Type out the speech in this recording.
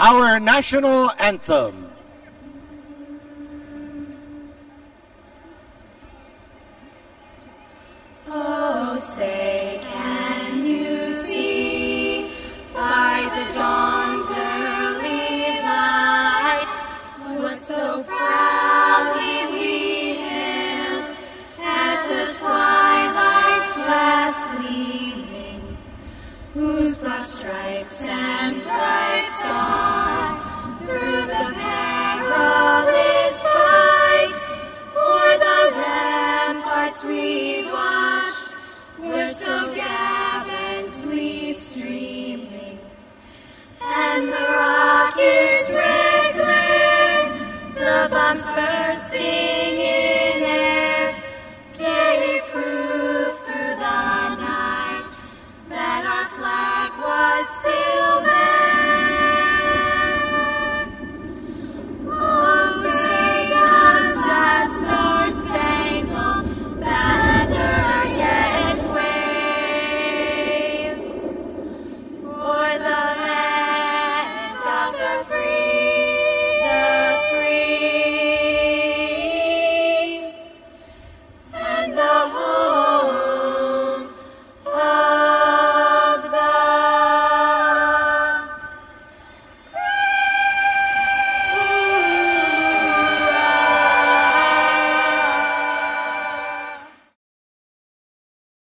our national anthem. Oh, say, can you see by the dawn's early light what so proudly we hailed at the twilight's last gleaming, whose broad stripes and bright hearts we watched were so gallantly streaming, and the rockets red glare, the bombs bursting.